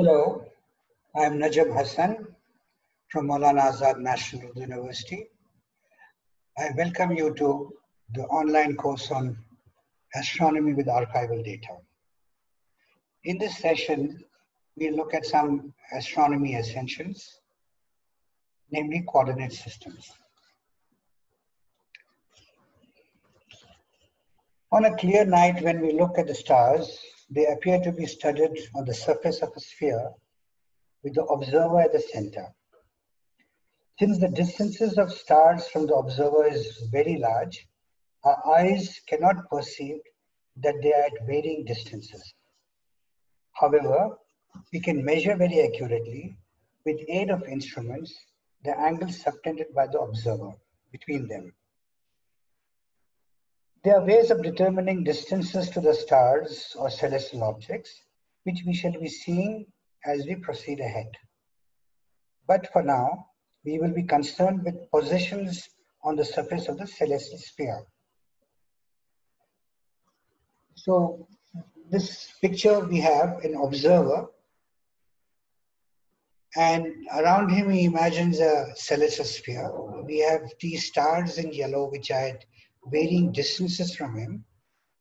Hello, I'm Najam Hasan from Maulana Azad National University. I welcome you to the online course on astronomy with archival data. In this session, we look at some astronomy essentials, namely coordinate systems. On a clear night when we look at the stars, they appear to be studied on the surface of a sphere with the observer at the center. Since the distances of stars from the observer is very large, our eyes cannot perceive that they are at varying distances. However, we can measure very accurately with aid of instruments the angle subtended by the observer between them. There are ways of determining distances to the stars or celestial objects, which we shall be seeing as we proceed ahead. But for now, we will be concerned with positions on the surface of the celestial sphere. So this picture we have an observer and around him he imagines a celestial sphere. We have these stars in yellow which are at varying distances from him,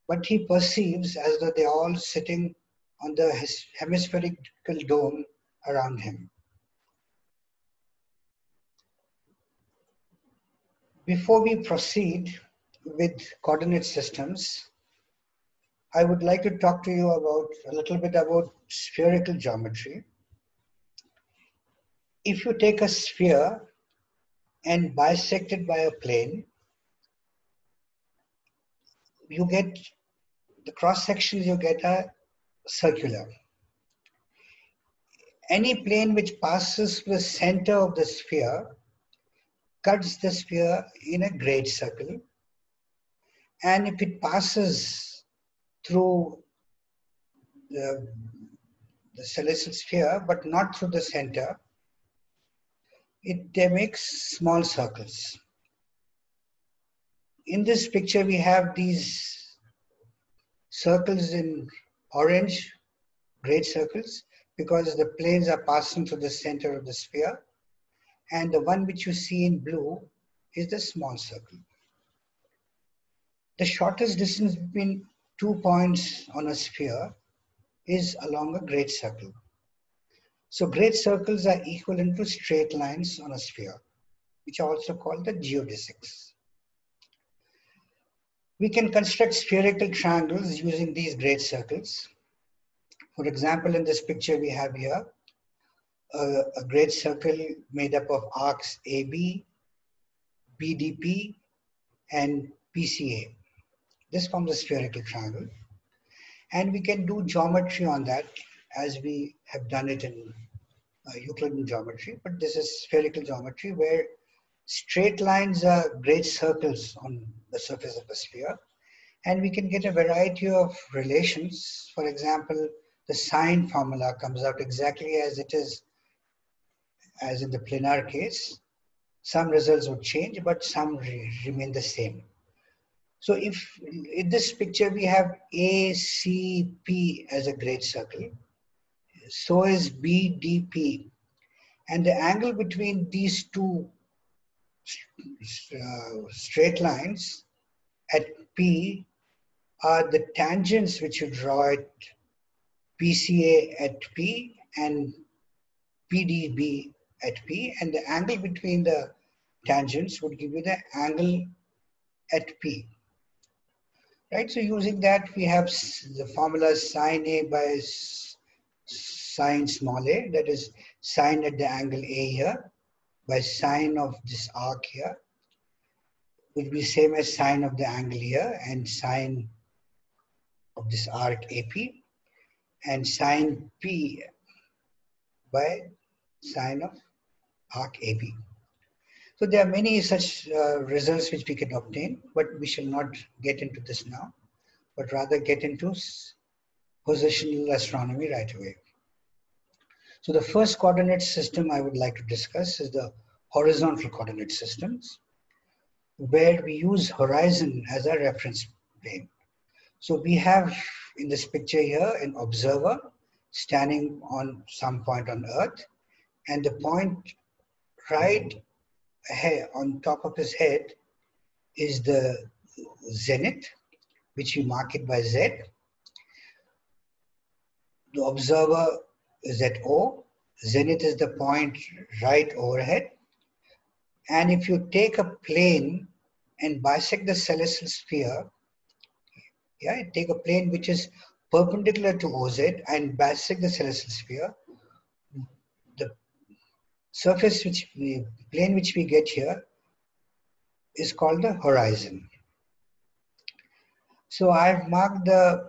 but he perceives as though they're all sitting on the hemispherical dome around him. Before we proceed with coordinate systems, I would like to talk to you about a little bit about spherical geometry. If you take a sphere and bisect it by a plane, you get the cross sections you get are circular. Any plane which passes through the center of the sphere cuts the sphere in a great circle. And if it passes through the, the celestial sphere, but not through the center, it makes small circles in this picture, we have these circles in orange, great circles, because the planes are passing through the center of the sphere. And the one which you see in blue is the small circle. The shortest distance between two points on a sphere is along a great circle. So great circles are equivalent to straight lines on a sphere, which are also called the geodesics. We can construct spherical triangles using these great circles. For example, in this picture we have here a, a great circle made up of arcs AB, BDP, and PCA. This forms a spherical triangle. And we can do geometry on that as we have done it in uh, Euclidean geometry, but this is spherical geometry where straight lines are great circles on the surface of a sphere. And we can get a variety of relations. For example, the sine formula comes out exactly as it is, as in the planar case. Some results would change, but some re remain the same. So if in this picture we have ACP as a great circle, so is BDP. And the angle between these two uh, straight lines at P are the tangents which you draw at PCA at P and PDB at P and the angle between the tangents would give you the angle at P. Right, so using that we have the formula sine A by sine small a, that is sine at the angle A here by sine of this arc here will be same as sine of the angle here and sine of this arc AP and sine P by sine of arc AB. So there are many such uh, results which we can obtain, but we shall not get into this now, but rather get into positional astronomy right away. So the first coordinate system I would like to discuss is the horizontal coordinate systems, where we use horizon as our reference plane. So we have in this picture here an observer standing on some point on Earth, and the point right ahead, on top of his head is the zenith, which we mark it by Z. The observer is at O. Zenith is the point right overhead. And if you take a plane and bisect the celestial sphere, yeah, take a plane which is perpendicular to OZ and bisect the celestial sphere, the surface which we, plane which we get here is called the horizon. So I've marked the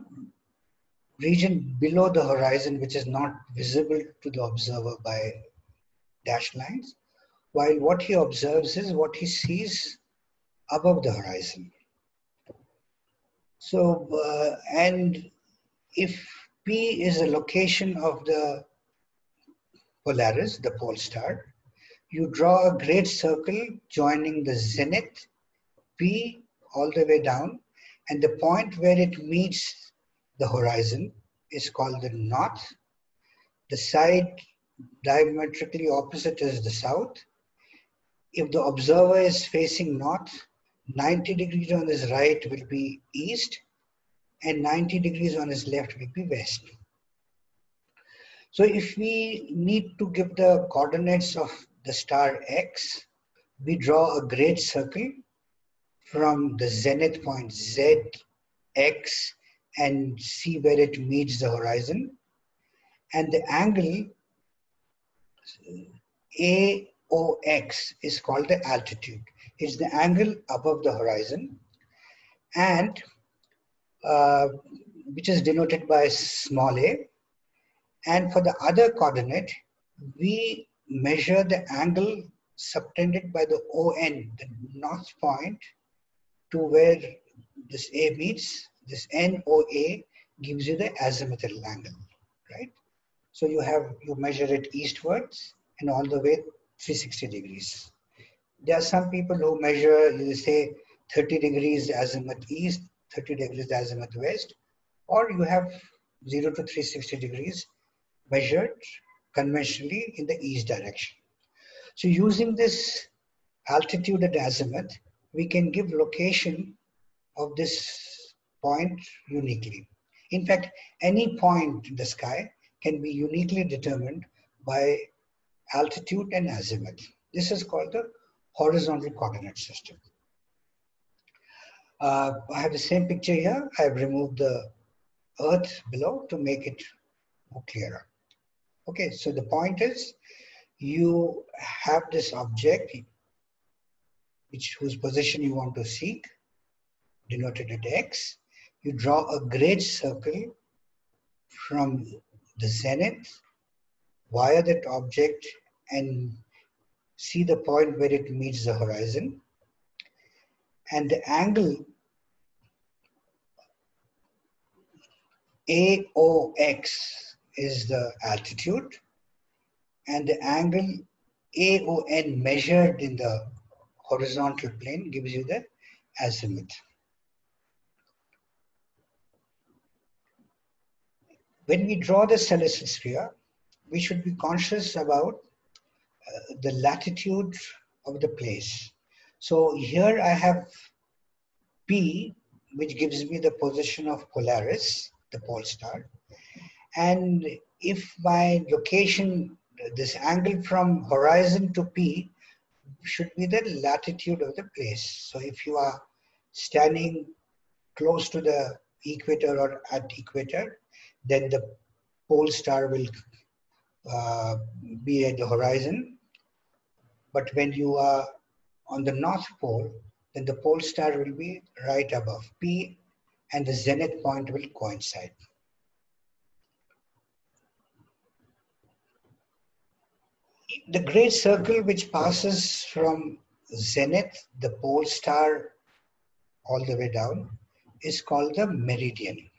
region below the horizon which is not visible to the observer by dashed lines, while what he observes is what he sees above the horizon. So, uh, and if P is the location of the Polaris, the pole star, you draw a great circle joining the zenith, P all the way down, and the point where it meets the horizon is called the north. The side diametrically opposite is the south. If the observer is facing north, 90 degrees on his right will be east, and 90 degrees on his left will be west. So if we need to give the coordinates of the star X, we draw a great circle from the zenith point Z, X, and see where it meets the horizon. And the angle AOX is called the altitude. It's the angle above the horizon. And uh, which is denoted by small a. And for the other coordinate, we measure the angle subtended by the ON, the north point, to where this A meets. This NOA gives you the azimuthal angle, right? So you have, you measure it eastwards and all the way 360 degrees. There are some people who measure, you say 30 degrees azimuth east, 30 degrees azimuth west, or you have 0 to 360 degrees measured conventionally in the east direction. So using this altitude at azimuth, we can give location of this point uniquely. In fact, any point in the sky can be uniquely determined by altitude and azimuth. This is called the horizontal coordinate system. Uh, I have the same picture here. I have removed the earth below to make it more clearer. Okay, so the point is you have this object which whose position you want to seek, denoted at x. You draw a great circle from the zenith via that object and see the point where it meets the horizon. And the angle AOX is the altitude and the angle AON measured in the horizontal plane gives you the azimuth. When we draw the celestial sphere, we should be conscious about uh, the latitude of the place. So here I have P, which gives me the position of Polaris the pole star. And if my location, this angle from horizon to P should be the latitude of the place. So if you are standing close to the equator or at equator, then the pole star will uh, be at the horizon. But when you are on the north pole, then the pole star will be right above. P and the zenith point will coincide. The great circle which passes from zenith, the pole star, all the way down, is called the meridian.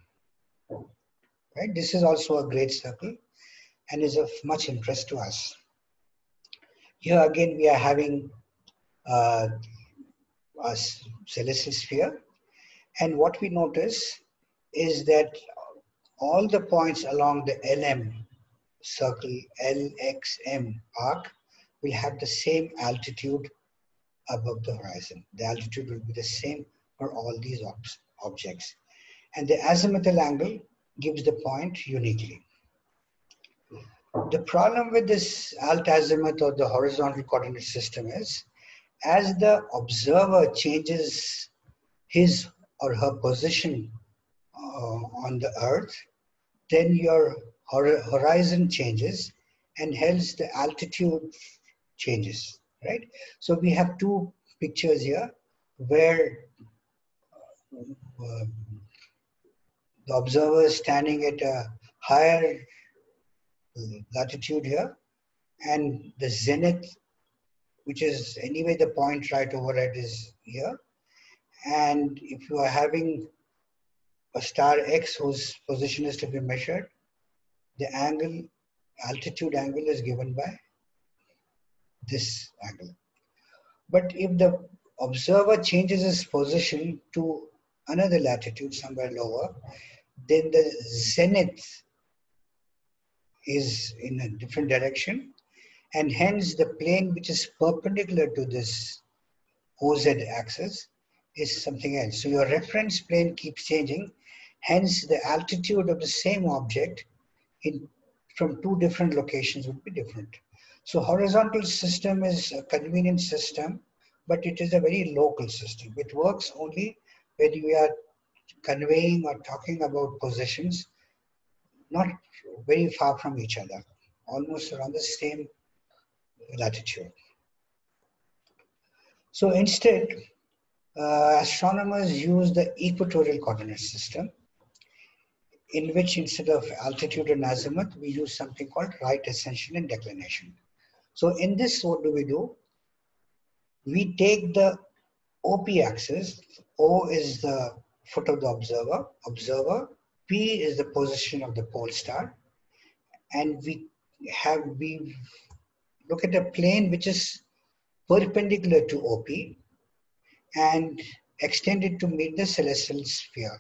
Right? This is also a great circle and is of much interest to us. Here again, we are having uh, a celestial sphere and what we notice is that all the points along the LM circle, LXM arc, will have the same altitude above the horizon. The altitude will be the same for all these ob objects. And the azimuthal angle gives the point uniquely. The problem with this alt azimuth or the horizontal coordinate system is as the observer changes his or her position uh, on the earth, then your horizon changes and hence the altitude changes, right? So we have two pictures here where uh, the observer is standing at a higher uh, latitude here and the zenith which is anyway the point right overhead is here. And if you are having a star x whose position is to be measured the angle altitude angle is given by this angle. But if the observer changes his position to another latitude somewhere lower then the zenith is in a different direction and hence the plane which is perpendicular to this OZ axis is something else. So your reference plane keeps changing, hence the altitude of the same object in, from two different locations would be different. So horizontal system is a convenient system, but it is a very local system. It works only when we are conveying or talking about positions not very far from each other, almost around the same latitude. So instead, uh, astronomers use the equatorial coordinate system, in which instead of altitude and azimuth, we use something called right ascension and declination. So in this, what do we do? We take the OP axis, O is the foot of the observer, observer, P is the position of the pole star, and we have we look at a plane which is perpendicular to OP and extended to meet the celestial sphere.